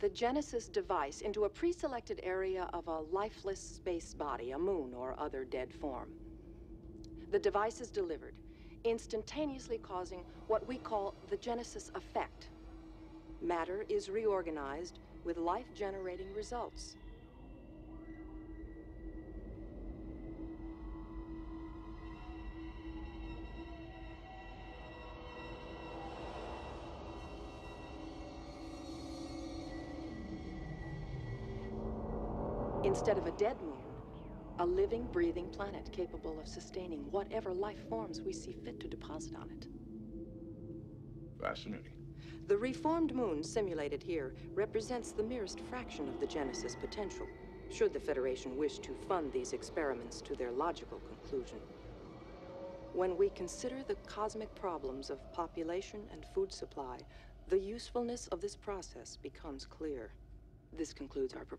the Genesis device into a pre-selected area of a lifeless space body, a moon or other dead form. The device is delivered, instantaneously causing what we call the Genesis effect. Matter is reorganized with life-generating results. Instead of a dead moon, a living, breathing planet capable of sustaining whatever life forms we see fit to deposit on it. Fascinating. The reformed moon simulated here represents the merest fraction of the Genesis potential, should the Federation wish to fund these experiments to their logical conclusion. When we consider the cosmic problems of population and food supply, the usefulness of this process becomes clear. This concludes our proposal.